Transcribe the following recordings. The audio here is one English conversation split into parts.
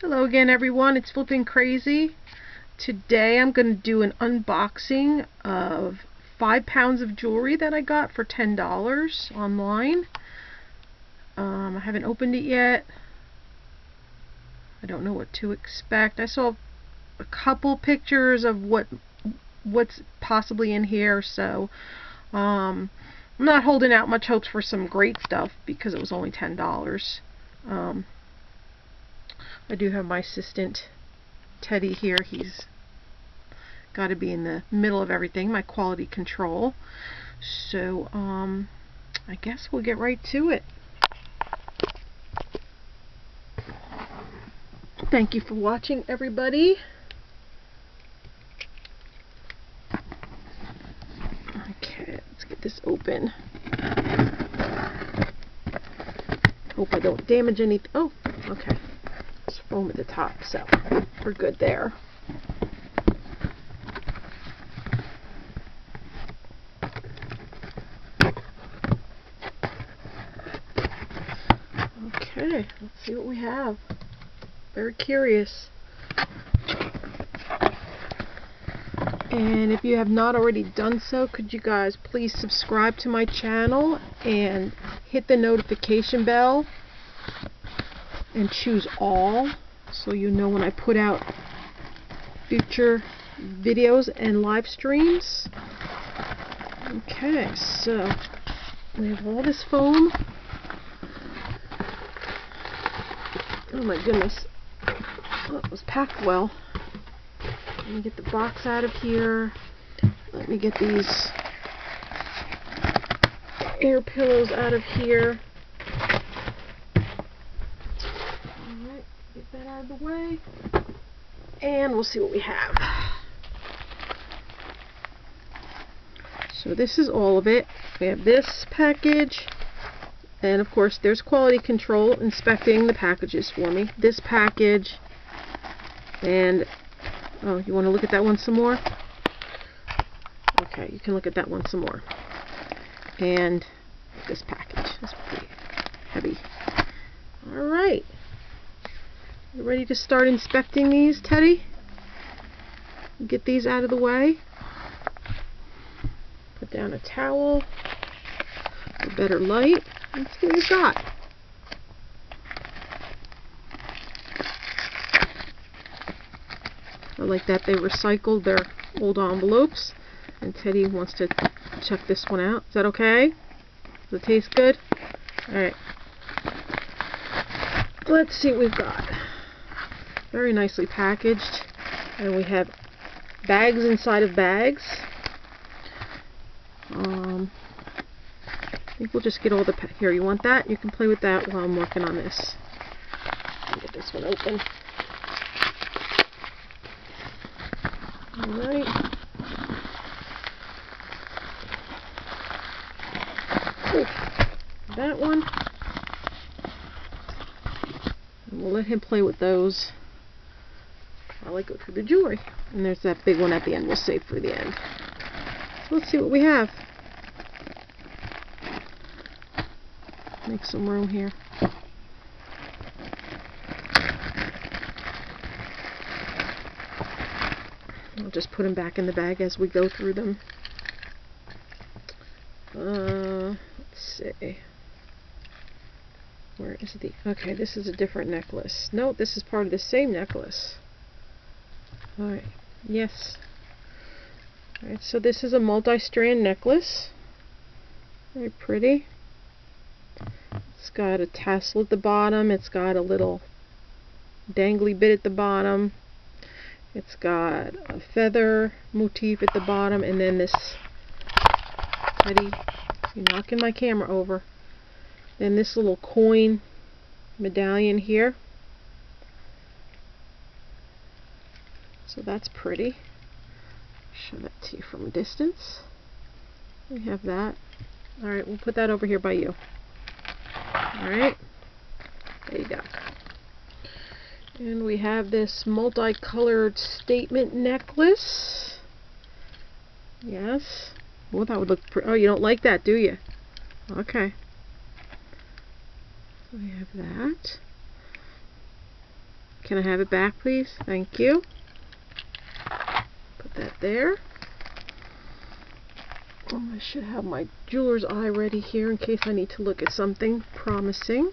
Hello again everyone, it's Flippin Crazy. Today I'm going to do an unboxing of 5 pounds of jewelry that I got for $10 online. Um, I haven't opened it yet. I don't know what to expect. I saw a couple pictures of what what's possibly in here, so um, I'm not holding out much hopes for some great stuff because it was only $10. Um, I do have my assistant Teddy here. He's got to be in the middle of everything, my quality control. So, um, I guess we'll get right to it. Thank you for watching, everybody. Okay, let's get this open. Hope I don't damage anything. Oh, okay at the top, so we're good there. Okay, let's see what we have. Very curious. And if you have not already done so, could you guys please subscribe to my channel and hit the notification bell and choose all so you know when I put out future videos and live streams. Okay, so we have all this foam. Oh my goodness. Oh, it was packed well. Let me get the box out of here. Let me get these air pillows out of here. that out of the way. And we'll see what we have. So this is all of it. We have this package. And of course there's quality control inspecting the packages for me. This package. And, oh, you want to look at that one some more? Okay, you can look at that one some more. And this package is pretty heavy. Alright. You ready to start inspecting these, Teddy? Get these out of the way. Put down a towel. A better light. Let's see what we got. I like that they recycled their old envelopes. And Teddy wants to check this one out. Is that okay? Does it taste good? Alright. Let's see what we've got very nicely packaged and we have bags inside of bags. Um, I think we'll just get all the here you want that? You can play with that while I'm working on this. Get this one open. Alright that one. And we'll let him play with those. While I go through the jewelry. And there's that big one at the end we'll save for the end. So let's see what we have. Make some room here. I'll just put them back in the bag as we go through them. Uh, let's see. Where is the... Okay, this is a different necklace. No, this is part of the same necklace. Alright, yes. Alright, so this is a multi-strand necklace. Very pretty. It's got a tassel at the bottom. It's got a little dangly bit at the bottom. It's got a feather motif at the bottom. And then this... Teddy, you're knocking my camera over. Then this little coin medallion here. So that's pretty. Show that to you from a distance. We have that. Alright, we'll put that over here by you. Alright. There you go. And we have this multicolored statement necklace. Yes. Well, that would look pretty. Oh, you don't like that, do you? Okay. So we have that. Can I have it back, please? Thank you. Put that there. Oh, I should have my jeweler's eye ready here in case I need to look at something promising.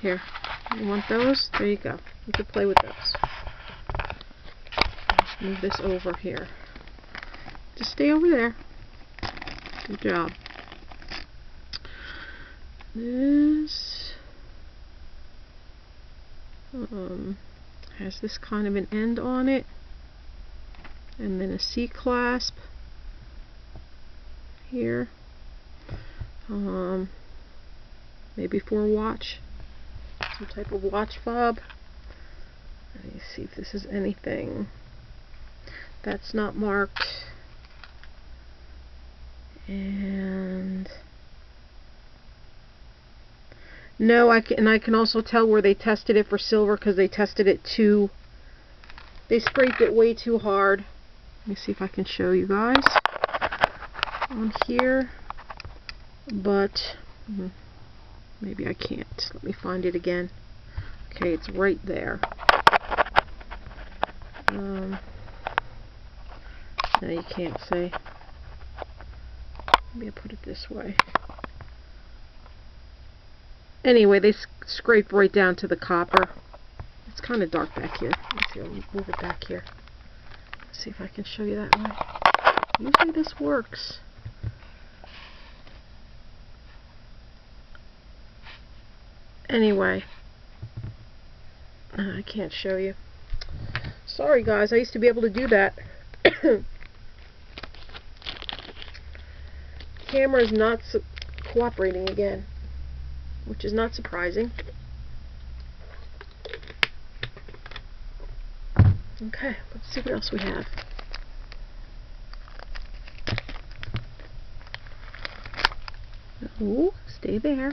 Here, you want those? There you go. You can play with those. Move this over here. Just stay over there. Good job. This um, has this kind of an end on it and then a C clasp here. Um, maybe for a watch. Some type of watch fob. Let me see if this is anything. That's not marked. And no I can and I can also tell where they tested it for silver because they tested it too. They scraped it way too hard let me see if I can show you guys on here but hmm, maybe I can't. Let me find it again. Okay it's right there. Um, no you can't see maybe I put it this way. Anyway they scrape right down to the copper. It's kind of dark back here. Let's see I'll move it back here let's see if I can show you that way usually this works Anyway, I can't show you. Sorry guys, I used to be able to do that. Camera is not cooperating again, which is not surprising. Okay, let's see what else we have. Oh, stay there.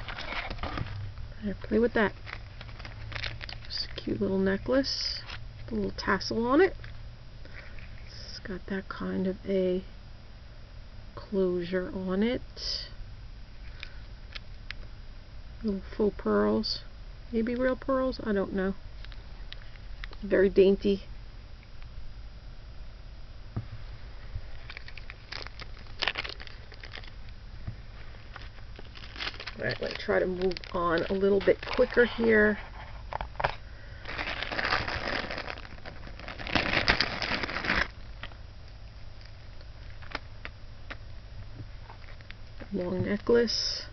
I play with that. Just a cute little necklace. a little tassel on it. It's got that kind of a closure on it. Little faux pearls. Maybe real pearls? I don't know. Very dainty. Alright, let me try to move on a little bit quicker here. Long necklace.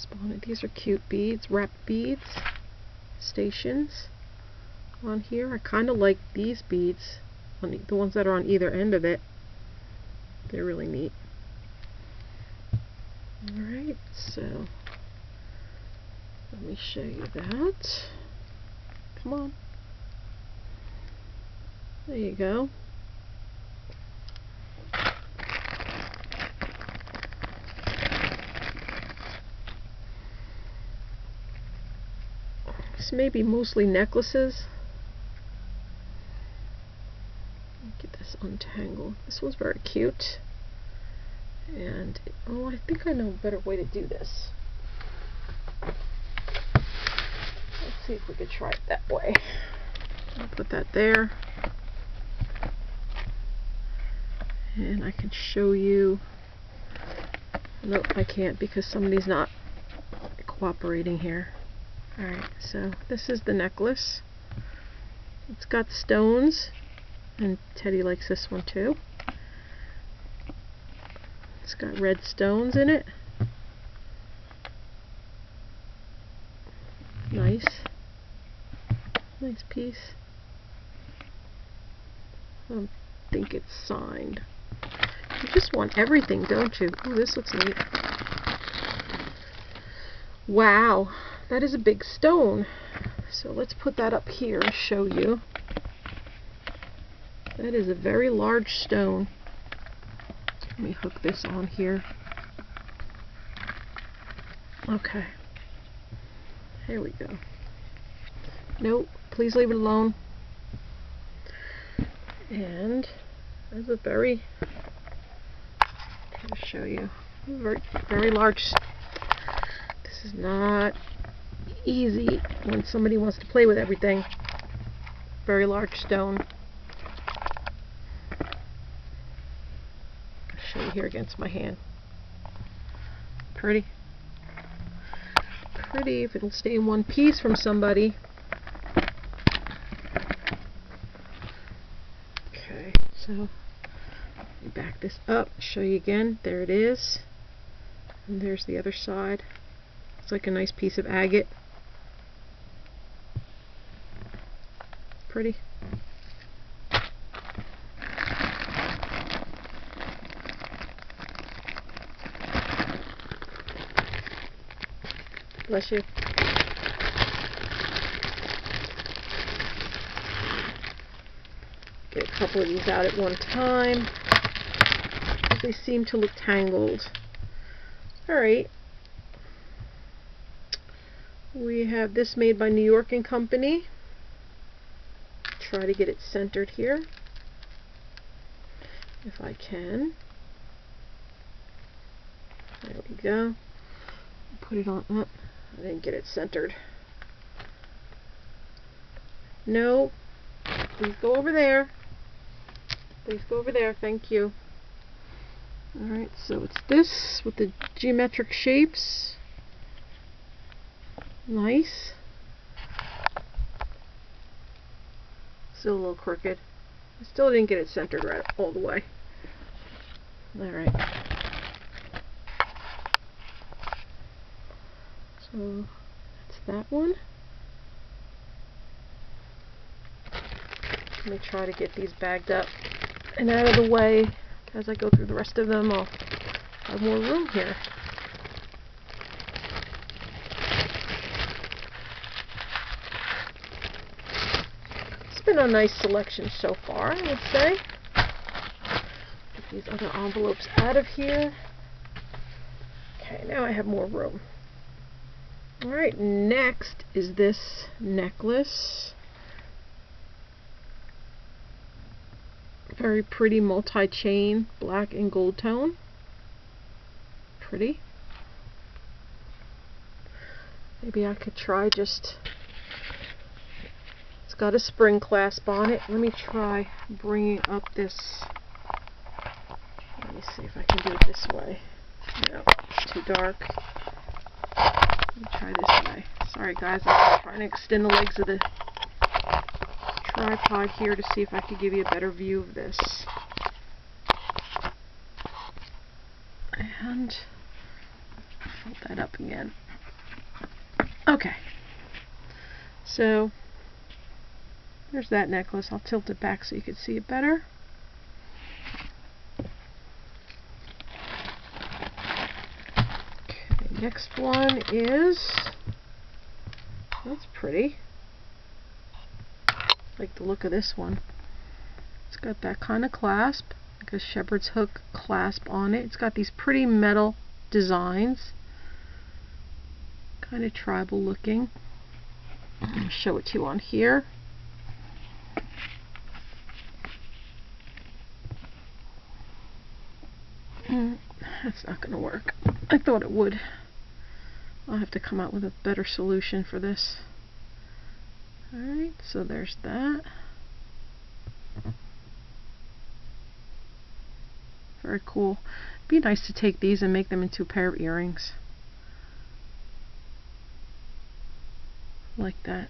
Clasp on it. These are cute beads, wrapped beads, stations on here. I kind of like these beads, on the ones that are on either end of it. They're really neat. Alright, so let me show you that. Come on. There you go. This may mostly necklaces. Get this untangle. This one's very cute. And, oh, I think I know a better way to do this. Let's see if we could try it that way. I'll put that there. And I can show you. Nope, I can't because somebody's not cooperating here. Alright, so this is the necklace. It's got stones and Teddy likes this one too. It's got red stones in it. Nice. Nice piece. I don't think it's signed. You just want everything, don't you? Oh, this looks neat. Wow, that is a big stone. So let's put that up here and show you. That is a very large stone. Let me hook this on here. Okay. Here we go. Nope, please leave it alone. And there's a very, I'll show you, Very, very large. This is not easy when somebody wants to play with everything. Very large stone. I'll show you here against my hand. Pretty. Pretty if it'll stay in one piece from somebody. Okay, so back this up, show you again. There it is. And there's the other side. It's like a nice piece of agate. Pretty. Bless you. Get a couple of these out at one time. They seem to look tangled. Alright. We have this made by New York and Company. Try to get it centered here. If I can. There we go. Put it on. Oh, I didn't get it centered. No. Please go over there. Please go over there. Thank you. Alright, so it's this with the geometric shapes. Nice. Still a little crooked. I still didn't get it centered right all the way. Alright. So that's that one. Let me try to get these bagged up and out of the way as I go through the rest of them. I'll have more room here. Been a nice selection so far, I would say. Get these other envelopes out of here. Okay, now I have more room. Alright, next is this necklace. Very pretty multi-chain, black and gold tone. Pretty. Maybe I could try just... It's got a spring clasp on it. Let me try bringing up this... Let me see if I can do it this way. No, it's too dark. Let me try this way. Sorry guys, I'm trying to extend the legs of the tripod here to see if I could give you a better view of this. And fold that up again. Okay. So there's that necklace. I'll tilt it back so you can see it better. Okay, next one is that's pretty like the look of this one. It's got that kind of clasp, like a shepherd's hook clasp on it. It's got these pretty metal designs. Kind of tribal looking. I'll show it to you on here. Mm, that's not going to work. I thought it would. I'll have to come out with a better solution for this. Alright, so there's that. Very cool. Be nice to take these and make them into a pair of earrings. Like that.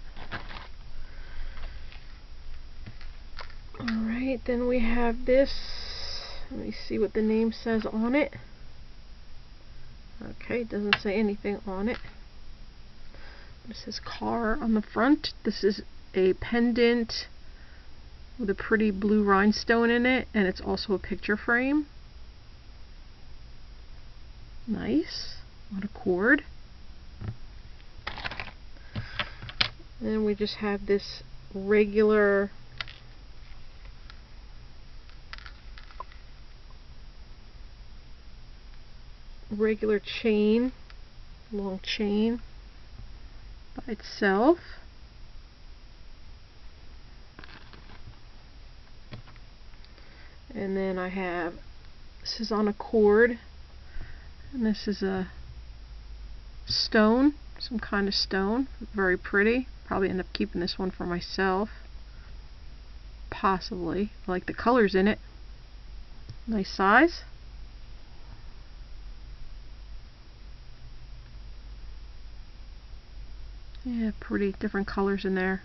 Alright, then we have this. Let me see what the name says on it. Okay, it doesn't say anything on it. It says car on the front. This is a pendant with a pretty blue rhinestone in it, and it's also a picture frame. Nice. On a cord. And we just have this regular regular chain, long chain by itself. And then I have, this is on a cord, And this is a stone, some kind of stone. Very pretty. Probably end up keeping this one for myself. Possibly. I like the colors in it. Nice size. Yeah, pretty different colors in there.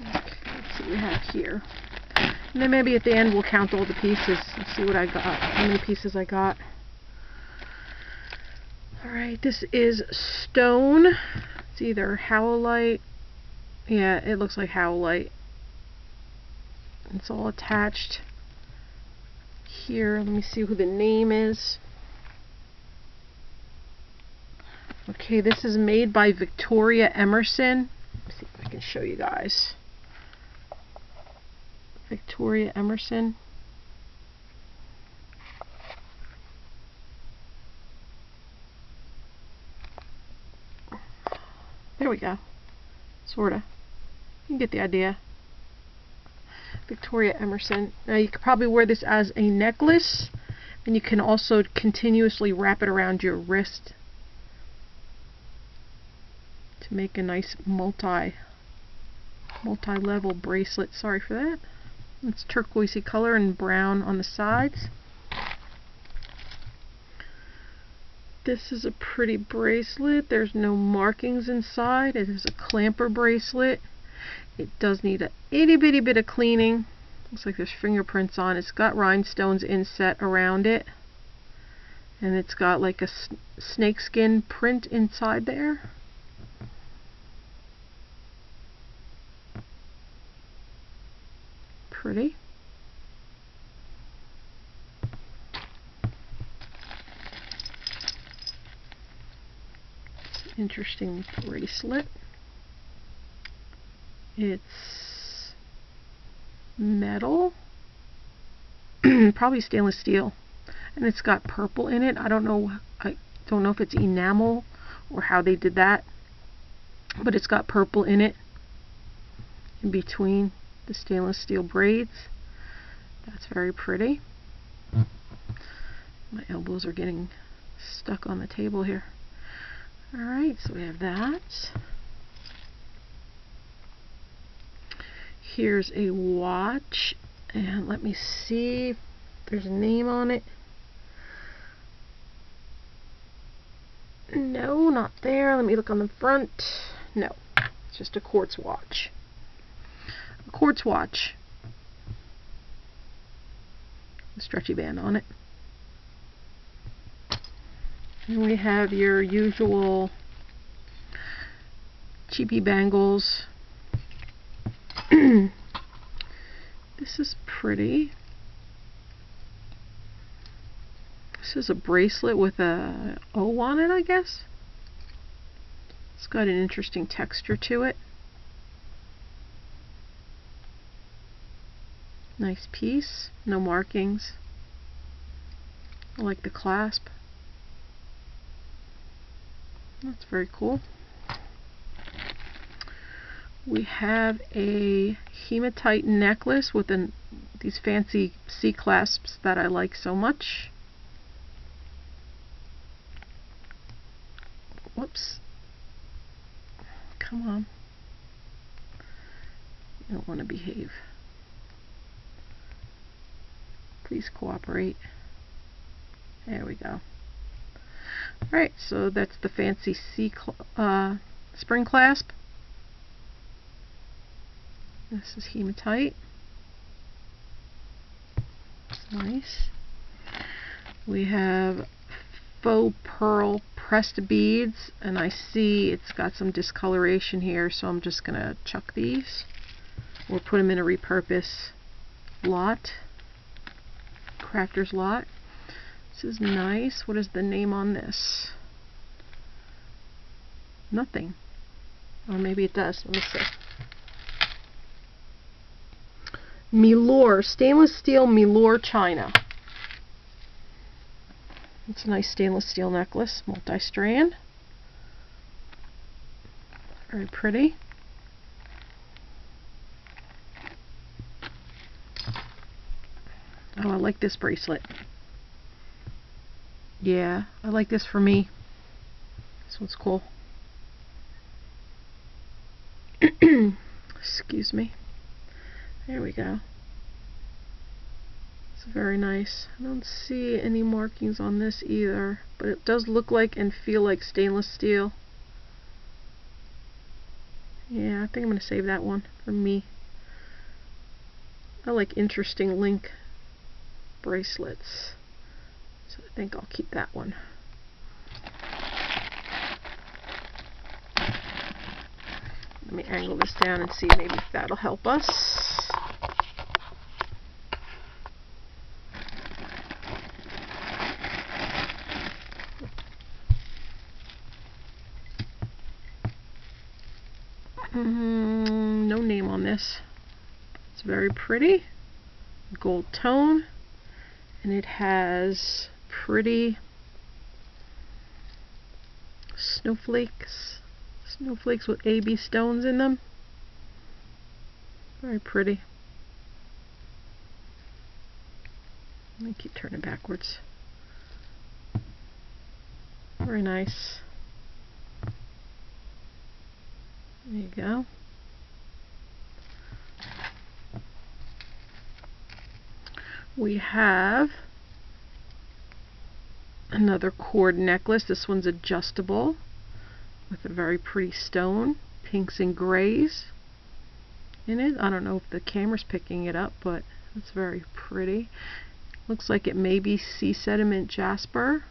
Okay, let's see what we have here. And then maybe at the end we'll count all the pieces and see what I got, how many pieces I got. Alright, this is stone. It's either howlite. Yeah, it looks like howlite. It's all attached here. Let me see who the name is. Okay, this is made by Victoria Emerson. Let's see if I can show you guys. Victoria Emerson. There we go. Sorta. You get the idea. Victoria Emerson. Now you could probably wear this as a necklace and you can also continuously wrap it around your wrist to make a nice multi multi-level bracelet. Sorry for that. It's turquoisey color and brown on the sides. This is a pretty bracelet. There's no markings inside. It is a clamper bracelet. It does need a itty bitty bit of cleaning. Looks like there's fingerprints on. It's got rhinestones inset around it. And it's got like a snakeskin print inside there. Pretty. interesting bracelet. It's metal, probably stainless steel, and it's got purple in it. I don't know. I don't know if it's enamel or how they did that, but it's got purple in it in between the stainless steel braids. That's very pretty. My elbows are getting stuck on the table here. Alright, so we have that. Here's a watch, and let me see if there's a name on it. No, not there. Let me look on the front. No, it's just a quartz watch. Quartz watch. Stretchy band on it. And we have your usual cheapy bangles. this is pretty. This is a bracelet with a O on it, I guess. It's got an interesting texture to it. Nice piece, no markings. I like the clasp. That's very cool. We have a hematite necklace with an, these fancy C clasps that I like so much. Whoops. Come on. You don't want to behave. Please cooperate. There we go. Alright, so that's the fancy C uh, spring clasp. This is hematite. Nice. We have faux pearl pressed beads, and I see it's got some discoloration here, so I'm just going to chuck these or put them in a repurpose lot, crafter's lot. This is nice. What is the name on this? Nothing. Or maybe it does. Let me see. Milor, stainless steel Milor China. It's a nice stainless steel necklace, multi-strand. Very pretty. Oh, I like this bracelet. Yeah, I like this for me. This one's cool. Excuse me. There we go. It's very nice. I don't see any markings on this either, but it does look like and feel like stainless steel. Yeah, I think I'm going to save that one for me. I like interesting link bracelets. So I think I'll keep that one. Let me angle this down and see maybe that'll help us. Mm, no name on this. It's very pretty. Gold tone. And it has pretty snowflakes Snowflakes with AB stones in them. Very pretty. Me keep turning backwards. Very nice. There you go. We have another cord necklace. This one's adjustable with a very pretty stone, pinks and grays in it. I don't know if the camera's picking it up, but it's very pretty. Looks like it may be sea sediment jasper,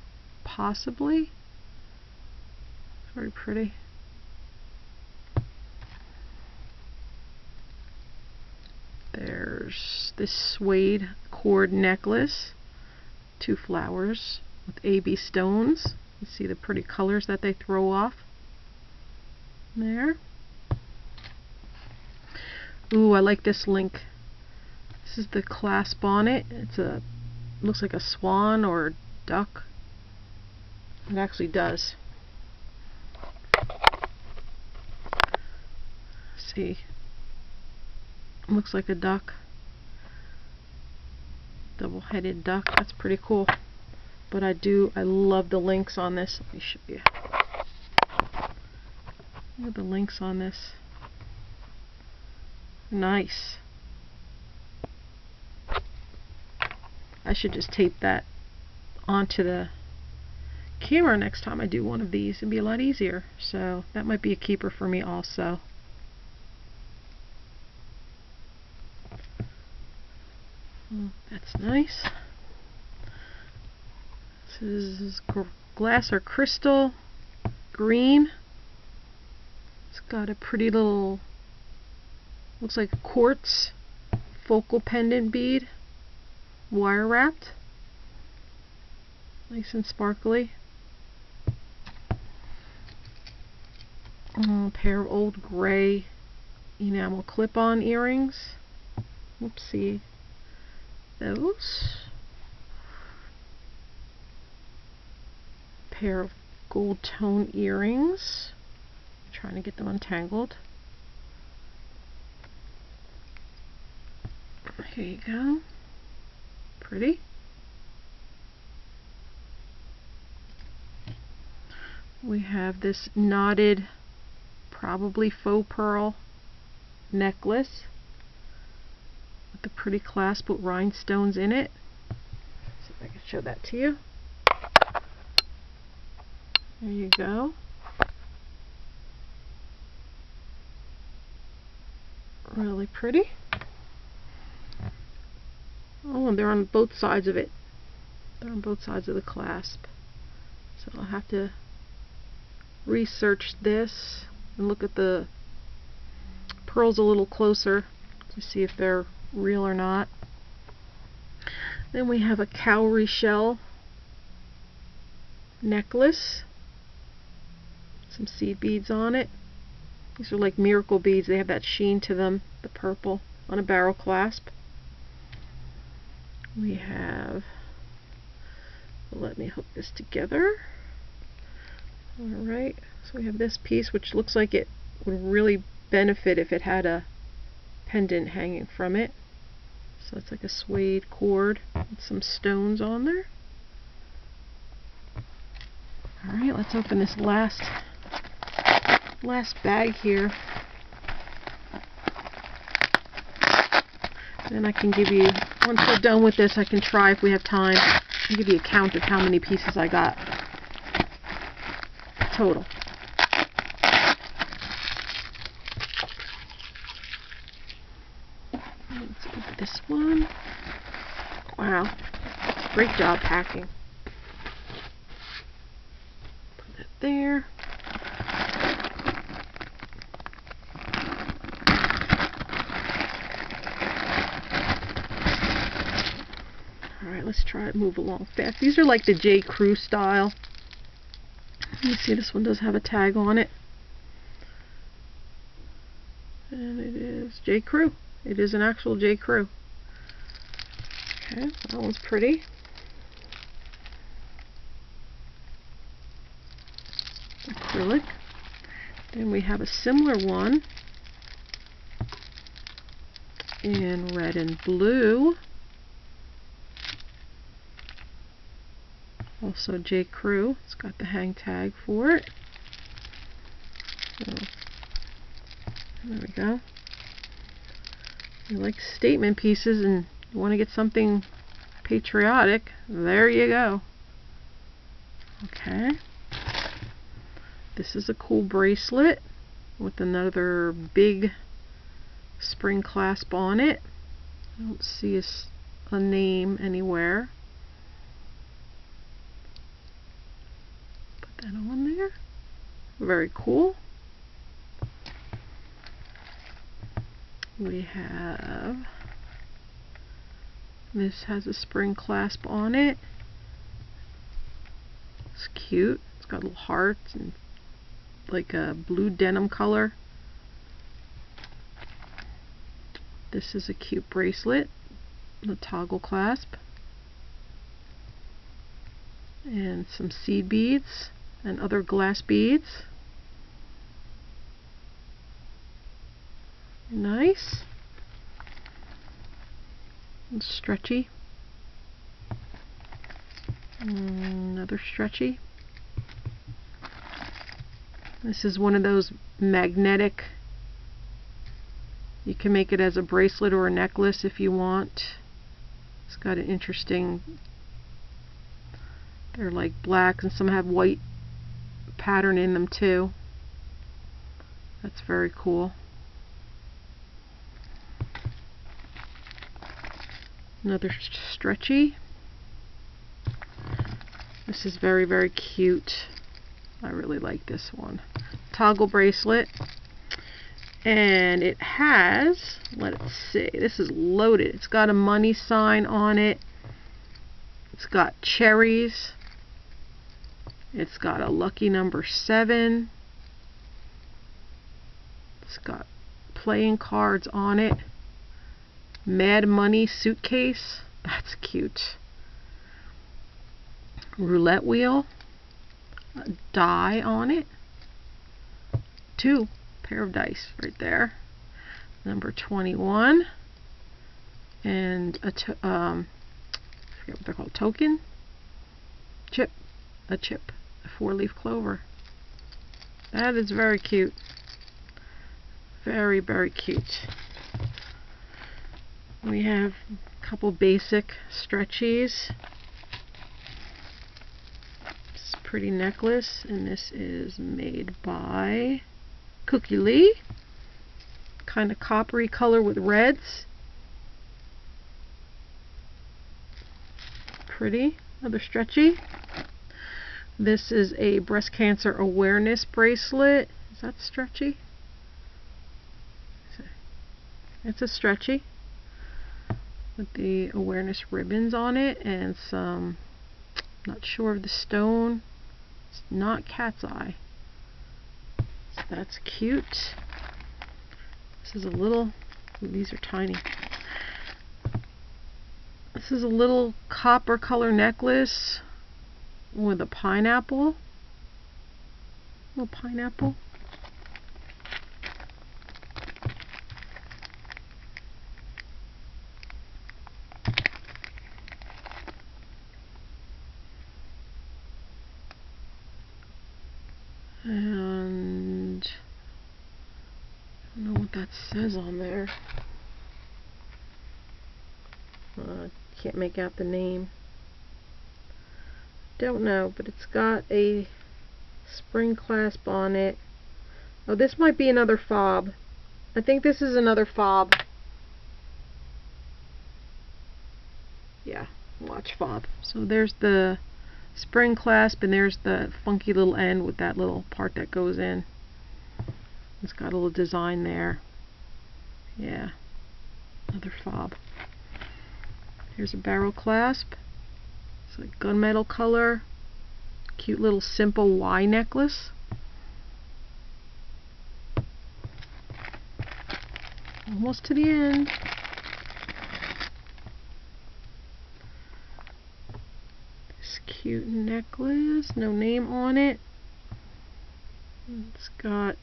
possibly. Very pretty. There's this suede cord necklace, two flowers with AB stones. You see the pretty colors that they throw off there. Ooh, I like this link. This is the clasp on it. It's a looks like a swan or a duck. It actually does. see. Looks like a duck. Double-headed duck. That's pretty cool. But I do, I love the links on this. Let me show you. Look at the links on this. Nice. I should just tape that onto the camera next time I do one of these. It'd be a lot easier. So that might be a keeper for me also. That's nice. This is glass or crystal green. It's got a pretty little, looks like quartz focal pendant bead, wire wrapped. Nice and sparkly. A pair of old gray enamel clip-on earrings. Oopsie. Those. Pair of gold tone earrings trying to get them untangled. Here you go. Pretty. We have this knotted, probably faux pearl necklace with the pretty clasp with rhinestones in it. See if I can show that to you. There you go. really pretty. Oh, and they're on both sides of it. They're on both sides of the clasp. So I'll have to research this and look at the pearls a little closer to see if they're real or not. Then we have a cowrie shell necklace. Some seed beads on it. These are like miracle beads. They have that sheen to them, the purple, on a barrel clasp. We have, let me hook this together. Alright, so we have this piece which looks like it would really benefit if it had a pendant hanging from it. So it's like a suede cord with some stones on there. Alright, let's open this last last bag here. Then I can give you, once we're done with this, I can try if we have time, give you a count of how many pieces I got total. Let's open this one. Wow, great job packing. Put that there. Alright, let's try it move along fast. These are like the J. Crew style. Let me see, this one does have a tag on it. And it is J. Crew. It is an actual J. Crew. Okay, that one's pretty. Acrylic. Then we have a similar one in red and blue. Also J. Crew. It's got the hang tag for it. So, there we go. You like statement pieces and you want to get something patriotic, there you go. Okay. This is a cool bracelet with another big spring clasp on it. I don't see a, a name anywhere. Put that on there. Very cool. We have this has a spring clasp on it. It's cute. It's got little hearts and like a blue denim color. This is a cute bracelet, the toggle clasp, and some seed beads and other glass beads. Nice. And stretchy. Another stretchy. This is one of those magnetic, you can make it as a bracelet or a necklace if you want. It's got an interesting, they're like black and some have white pattern in them too. That's very cool. Another stretchy. This is very, very cute. I really like this one. Toggle bracelet. And it has, let's see, this is loaded. It's got a money sign on it. It's got cherries. It's got a lucky number 7. It's got playing cards on it. Mad Money suitcase. That's cute. Roulette wheel die on it. Two pair of dice right there. Number 21. And a um, I forget what they're called. Token. Chip. A chip. A four-leaf clover. That is very cute. Very, very cute. We have a couple basic stretchies pretty necklace and this is made by Cookie Lee. Kind of coppery color with reds. Pretty another stretchy. This is a breast cancer awareness bracelet. Is that stretchy? It's a stretchy. With the awareness ribbons on it and some not sure of the stone it's not cat's eye. So that's cute. This is a little, these are tiny. This is a little copper color necklace with a pineapple. A Little pineapple. says on there. Uh, can't make out the name. Don't know, but it's got a spring clasp on it. Oh, this might be another fob. I think this is another fob. Yeah, watch fob. So there's the spring clasp and there's the funky little end with that little part that goes in. It's got a little design there. Yeah, another fob. Here's a barrel clasp. It's a gunmetal color. Cute little simple Y necklace. Almost to the end. This cute necklace, no name on it. It's got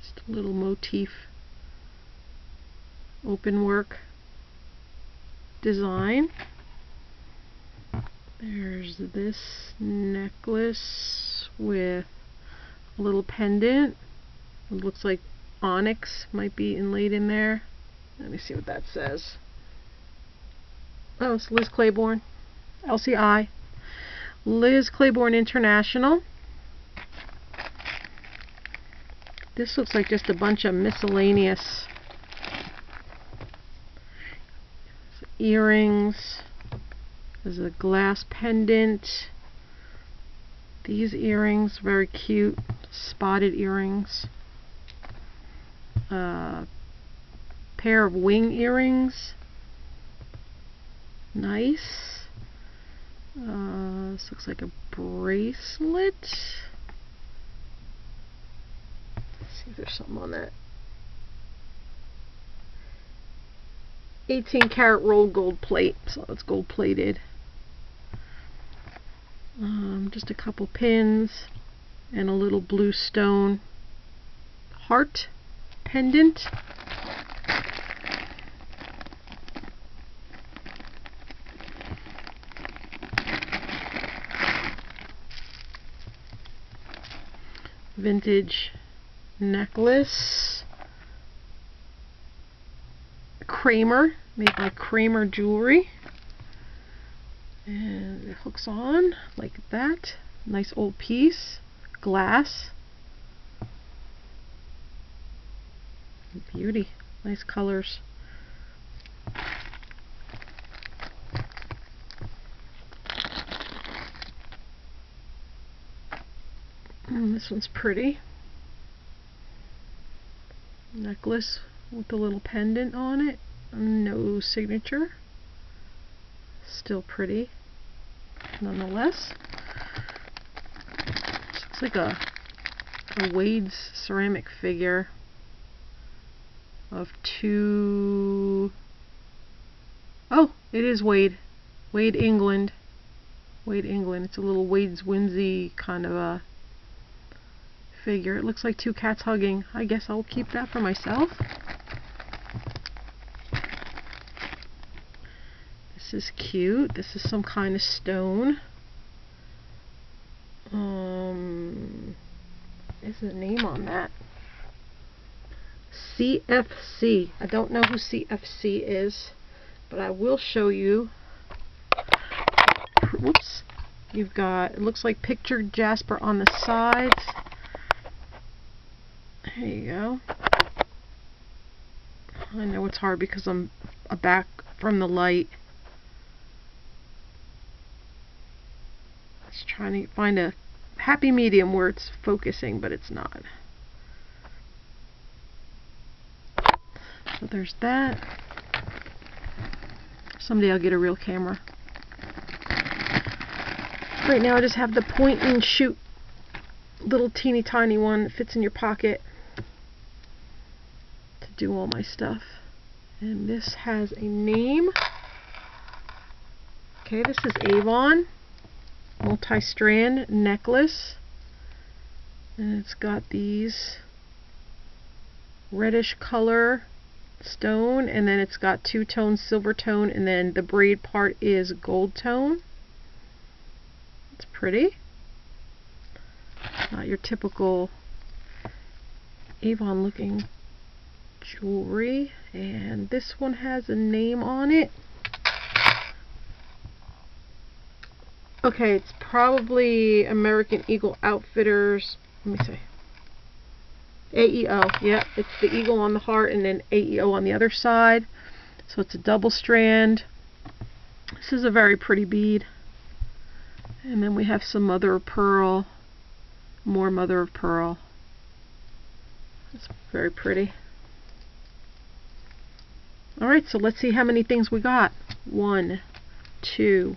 just a little motif open work design. There's this necklace with a little pendant. It looks like onyx might be inlaid in there. Let me see what that says. Oh, it's Liz Claiborne. LCI. Liz Claiborne International. This looks like just a bunch of miscellaneous earrings. There's a glass pendant. These earrings, very cute, spotted earrings. A pair of wing earrings. Nice. Uh, this looks like a bracelet. Let's see if there's something on that. 18 karat rolled gold plate, so it's gold plated. Um, just a couple pins and a little blue stone heart pendant. Vintage necklace. Kramer, made by Kramer Jewelry. And it hooks on like that. Nice old piece. Glass. Beauty. Nice colors. And this one's pretty. Necklace with a little pendant on it. No signature. Still pretty, nonetheless. Looks like a, a Wade's ceramic figure of two... Oh, it is Wade. Wade England. Wade England. It's a little Wade's whimsy kind of a figure. It looks like two cats hugging. I guess I'll keep that for myself. This is cute. This is some kind of stone. Um, is the name on that? CFC. I don't know who CFC is, but I will show you. Whoops. You've got, it looks like pictured jasper on the sides. There you go. I know it's hard because I'm back from the light. Just trying to find a happy medium where it's focusing, but it's not. So there's that. Someday I'll get a real camera. Right now I just have the point and shoot little teeny tiny one that fits in your pocket to do all my stuff. And this has a name. Okay, this is Avon multi-strand necklace. And it's got these reddish color stone and then it's got two tone silver tone and then the braid part is gold tone. It's pretty. Not your typical Avon looking jewelry. And this one has a name on it. Okay, it's probably American Eagle Outfitters. Let me see. AEO. Yep, it's the eagle on the heart and then AEO on the other side. So it's a double strand. This is a very pretty bead. And then we have some mother of pearl. More mother of pearl. It's very pretty. Alright, so let's see how many things we got. One, two,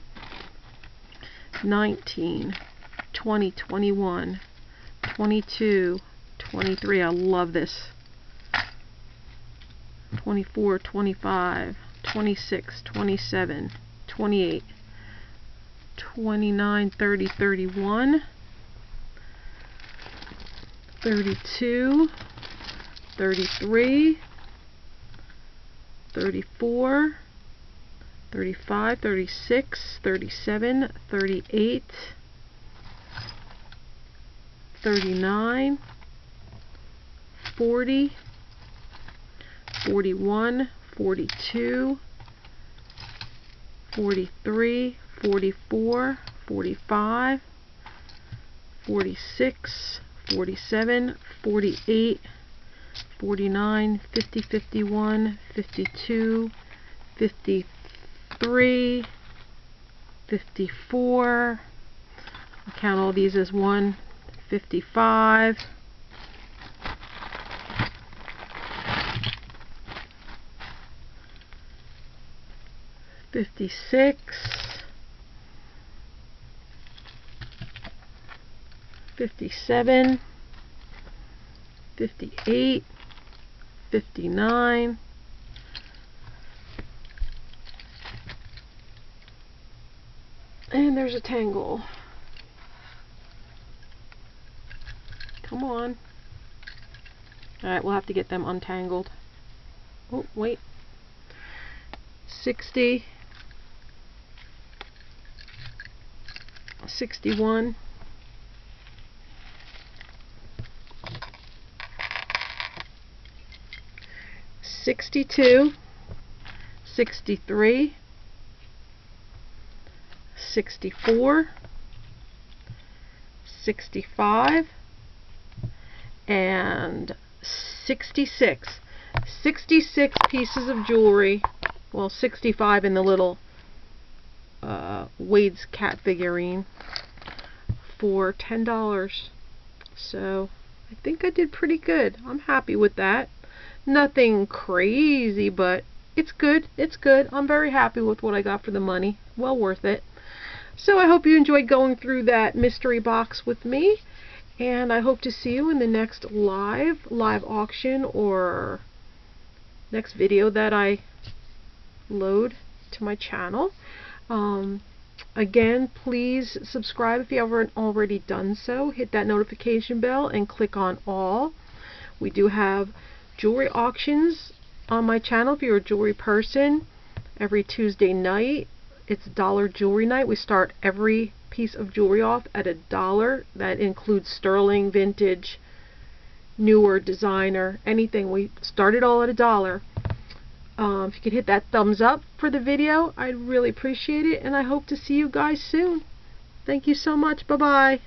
19, 20, 21, 22, 23. I love this. 24, 25, 26, 27, 28, 29, 30, 31, 32, 33, 34, 35, 36, 37, 38, 39, 40, 41, 42, 43, 44, 45, 46, 47, 48, 49, 50, 51, 52, 53, 53, 54. I'll count all these as one. 55. Fifty-six, fifty-seven, fifty-eight, fifty-nine, And there's a tangle. Come on. Alright, we'll have to get them untangled. Oh, wait. 60. 61. 62. 63. 64, 65, and 66. 66 pieces of jewelry. Well, 65 in the little uh, Wade's cat figurine for $10. So, I think I did pretty good. I'm happy with that. Nothing crazy, but it's good. It's good. I'm very happy with what I got for the money. Well worth it. So I hope you enjoyed going through that mystery box with me. And I hope to see you in the next live, live auction or next video that I load to my channel. Um, again, please subscribe if you haven't already done so. Hit that notification bell and click on all. We do have jewelry auctions on my channel if you're a jewelry person every Tuesday night it's dollar jewelry night. We start every piece of jewelry off at a dollar. That includes sterling, vintage, newer, designer, anything. We start it all at a dollar. Um, if you could hit that thumbs up for the video, I'd really appreciate it. And I hope to see you guys soon. Thank you so much. Bye-bye.